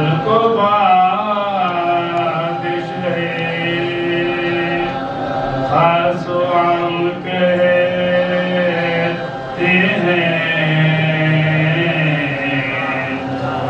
को बादिश है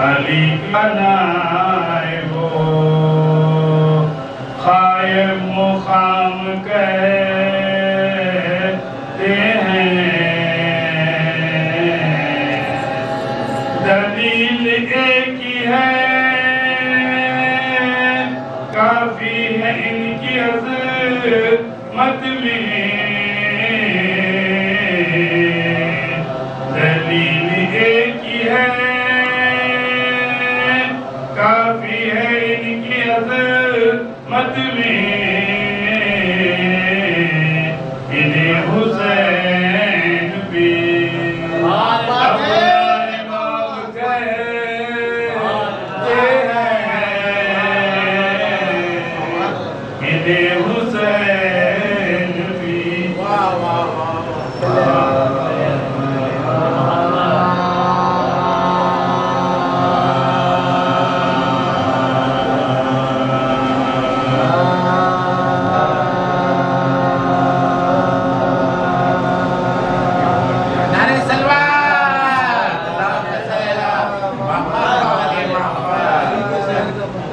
अली का हो। खायब मुकाम कहते मत में दलील एक ही है काफ़ी है इनकी अजमत में